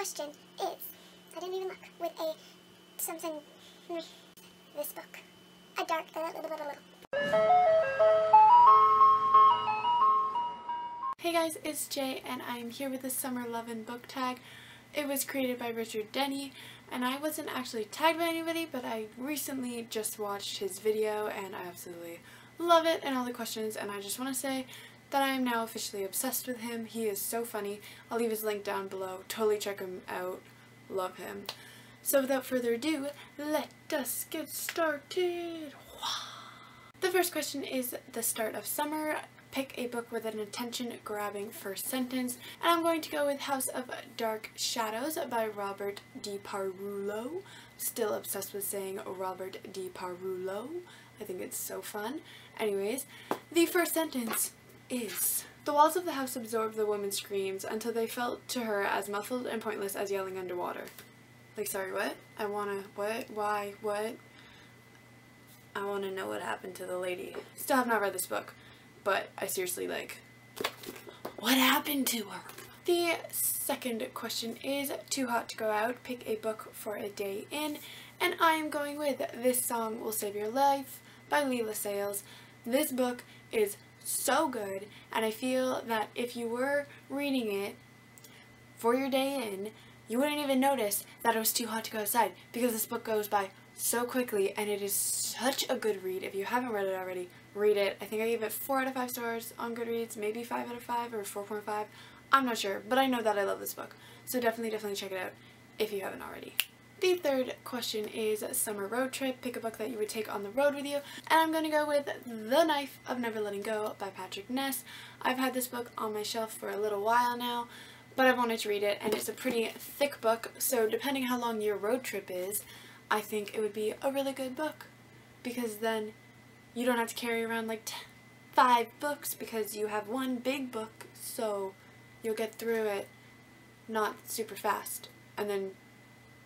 question is, I didn't even look, with a something, this book, a dark, Hey guys, it's Jay and I'm here with the Summer Lovin' book tag. It was created by Richard Denney and I wasn't actually tagged by anybody but I recently just watched his video and I absolutely love it and all the questions and I just want to say that I am now officially obsessed with him. He is so funny. I'll leave his link down below. Totally check him out. Love him. So without further ado, let us get started. The first question is the start of summer. Pick a book with an attention-grabbing first sentence, and I'm going to go with House of Dark Shadows by Robert Liparulo. Still obsessed with saying Robert Liparulo. I think it's so fun. Anyways, the first sentence is. The walls of the house absorbed the woman's screams until they felt to her as muffled and pointless as yelling underwater. Like, sorry, what? I wanna, what? Why? What? I wanna know what happened to the lady. Still have not read this book, but I seriously, like, what happened to her? The second question is Too Hot to Go Out. Pick a book for a day in. And I am going with This Song Will Save Your Life by Leila Sales. This book is so good and I feel that if you were reading it for your day in, you wouldn't even notice that it was too hot to go outside because this book goes by so quickly and it is such a good read. If you haven't read it already, read it. I think I gave it 4 out of 5 stars on Goodreads, maybe 5 out of 5 or 4.5. I'm not sure, but I know that I love this book. So definitely, definitely check it out if you haven't already. The third question is summer road trip. Pick a book that you would take on the road with you. And I'm going to go with The Knife of Never Letting Go by Patrick Ness. I've had this book on my shelf for a little while now, but I've wanted to read it and it's a pretty thick book. So depending how long your road trip is, I think it would be a really good book. Because then you don't have to carry around like five books because you have one big book so you'll get through it not super fast. And then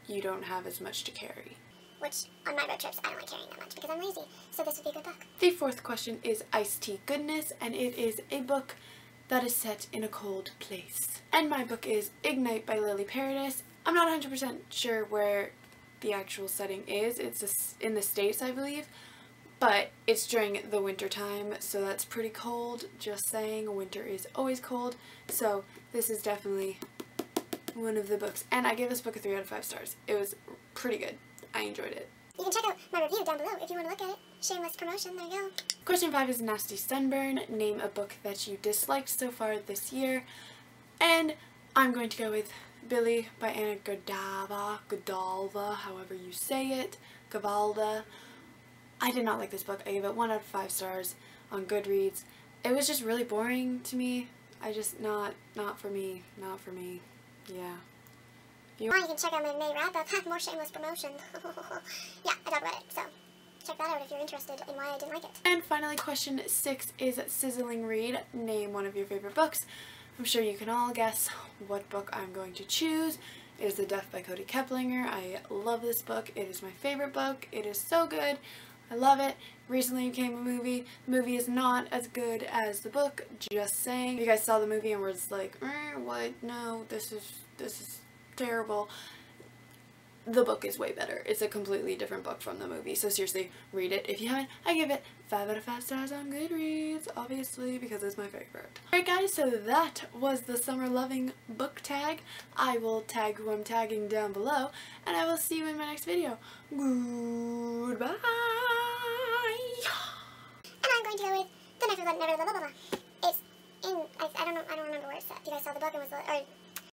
you don't have as much to carry. Which, on my road trips, I don't like carrying that much because I'm lazy, so this would be a good book. The fourth question is Iced Tea Goodness, and it is a book that is set in a cold place. And my book is Ignite by Lily Paradis. I'm not 100% sure where the actual setting is. It's in the States, I believe, but it's during the winter time, so that's pretty cold. Just saying, winter is always cold, so this is definitely one of the books. And I gave this book a 3 out of 5 stars. It was pretty good. I enjoyed it. You can check out my review down below if you want to look at it. Shameless promotion, there you go. Question 5 is Nasty Sunburn. Name a book that you disliked so far this year. And I'm going to go with Billy by Anna Gadava, Godalva, however you say it, Gavalda. I did not like this book. I gave it 1 out of 5 stars on Goodreads. It was just really boring to me. I just, not, not for me, not for me. Yeah. You or you can check out my May wrap-up. Have more shameless promotion. yeah, I talked about it, so check that out if you're interested in why I didn't like it. And finally, question six is Sizzling Read. Name one of your favorite books. I'm sure you can all guess what book I'm going to choose. It is The DUFF by Kody Keplinger. I love this book. It is my favorite book. It is so good. I love it. Recently became a movie. The movie is not as good as the book, just saying. You guys saw the movie and was like, eh, what? No, this is, this is terrible. The book is way better. It's a completely different book from the movie, so seriously, read it. If you haven't, I give it 5 out of 5 stars on Goodreads, obviously, because it's my favorite. Alright guys, so that was the Summer Loving book tag. I will tag who I'm tagging down below, and I will see you in my next video. Goodbye!